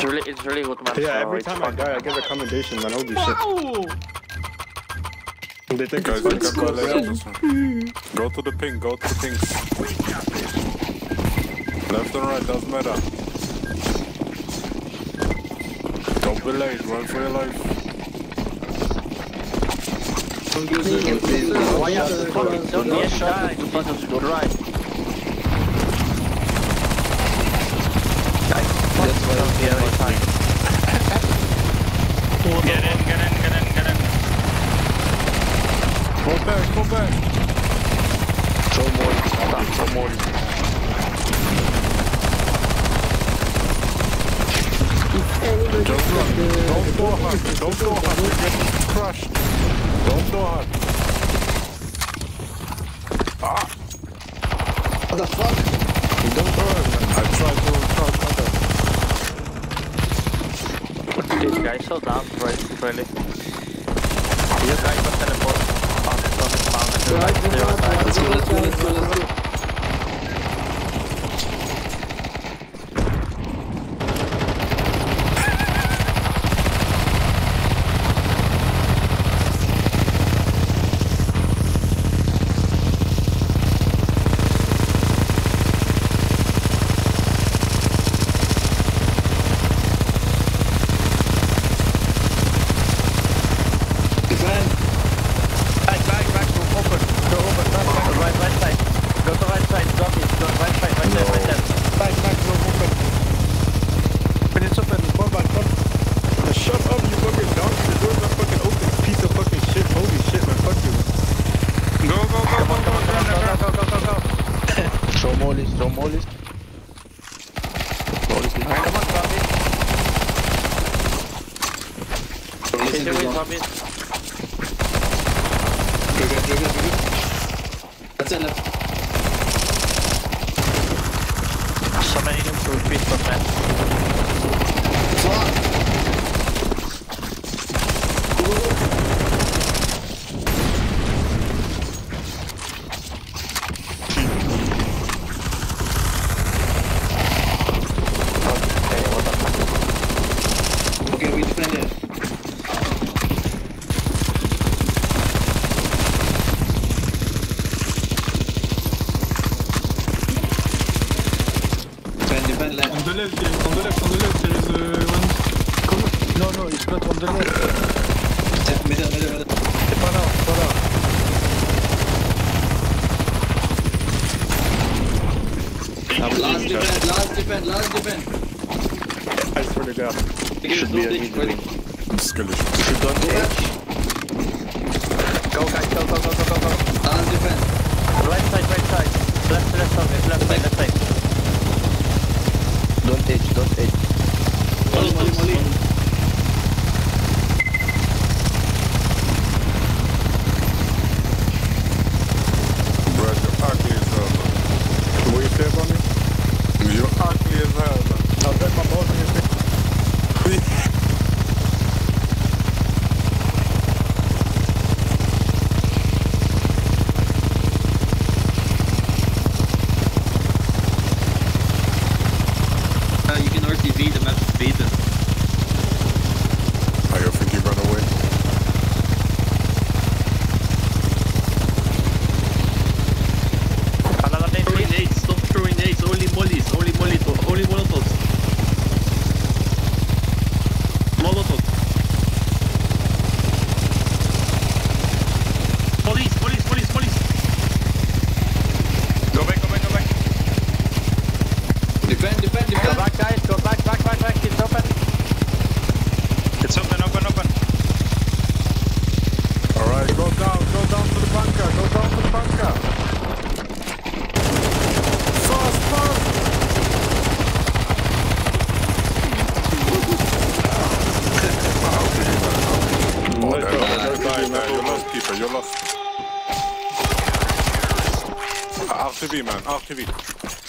It's really, it's really good, man. Yeah, every time I die, I get recommendations, man. Holy shit. Wow! They think Guys, it's you fun. can go. Go to the pink, go to the pink. Left and right, doesn't matter. Don't be late, run for your life. Why are you fucking so near shy? You fucking to the right. Guys, that's why I'm time. Get in, get in, get in, get in. Go back, go back. Throw more, stop, throw more. Just run. Don't go hard, don't go hard. You're getting crushed. Don't go hard. Ah! What the fuck? Don't go hard, man. I tried to crouch under. These guys so down, right, really. You guys are teleport. Found it, found it, found it. Right, Right, zero side. let's go, let's go, let's go, let's go. Defend. Joe Molis, Joe Molis. Molis liegt. Ein Mann, Fabi. Ich hab ihn, Fabi. Trigger, Trigger, Trigger. That's it left. So many rooms to repeat, my man. It's locked. Là, c'est pas là. Last defend, last defend, last defend. I swear to God. Should be an easy win. Skillish. Shoot on the edge. Go guys, go, go, go, go, go, go. Last defend. Right side, right side. Left, left side, left side, left side. Don't edge, don't edge. Molly, molly, molly. You can RTV the map beaten. I don't think you're gonna. Another nade, Throwing please. nades, stop throwing nades, only mollies, only mollies, only molotovs. Molotov. Police, police, police, police. Go back, go back, go back. Defend, defend, Go defend. back guys, go back, back, back, back. It's open. It's open, open, open. Alright, go down, go down to the bunker, go down to the bunker. Fast, fast! Oh, there, there, there, there, you're lost, keeper, you're lost. RTV, man, RTV.